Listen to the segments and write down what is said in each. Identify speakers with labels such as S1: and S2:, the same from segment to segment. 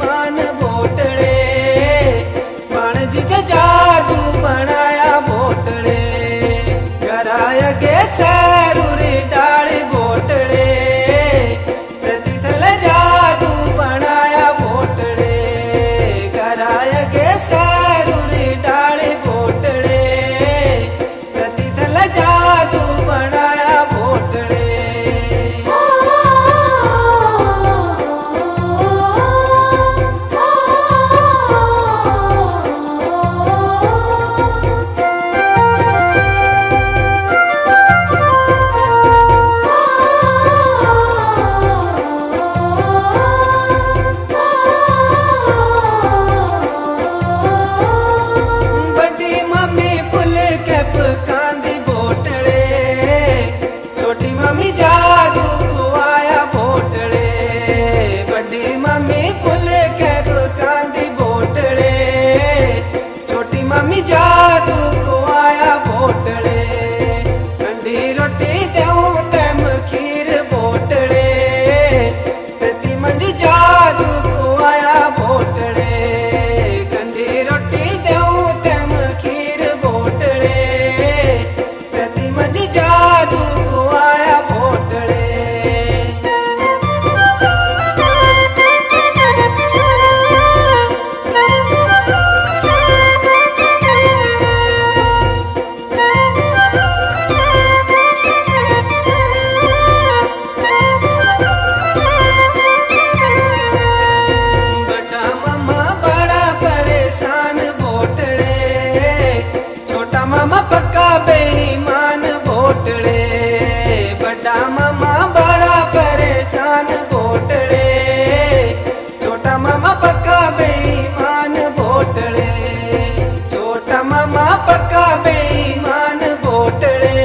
S1: मान वोटड़े पाण जादू बणाया वोटड़े कराया जाए। मामा पका बेईमान वोटड़े बड़ा मामा बड़ा परेशान वोटड़े छोटा मामा पका बेईमान वोटड़े छोटा मामा पका बेईमान वोटड़े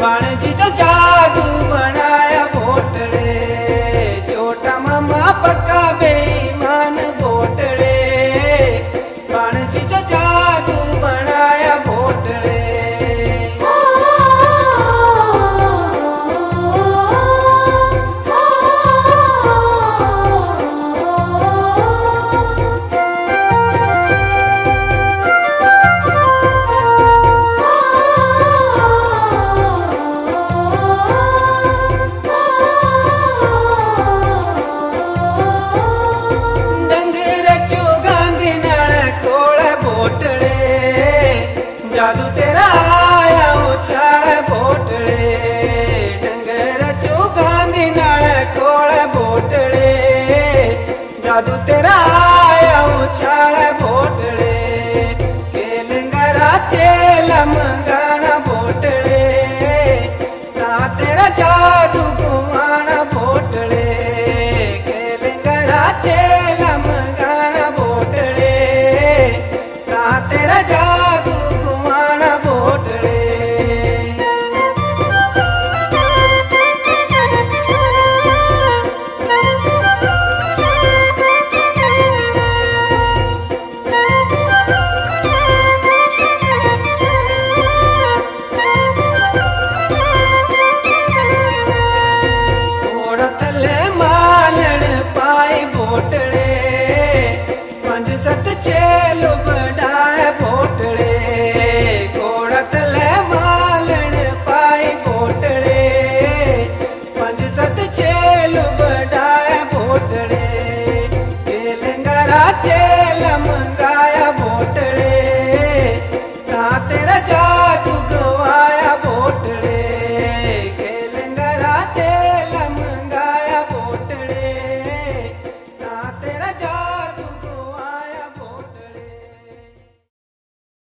S1: मन जी ਕੋਟਲੇ ਡੰਗਰ ਚੁਗਾਂਦੀ ਨਾਲ ਕੋਲ ਬੋਟਲੇ। ਜਾਦੂ ਤੇਰਾ ਆਉ ਛਾਲ ਬੋਟਲੇ ਕੇ ਲੰਗਰਾ ਚੇਲਮ